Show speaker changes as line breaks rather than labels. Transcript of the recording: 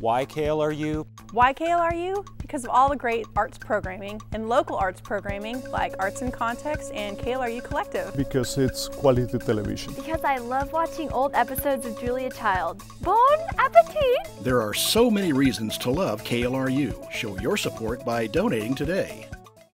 Why KLRU?
Why KLRU? Because of all the great arts programming and local arts programming like Arts in Context and KLRU Collective.
Because it's quality television.
Because I love watching old episodes of Julia Child. Bon appetit!
There are so many reasons to love KLRU. Show your support by donating today.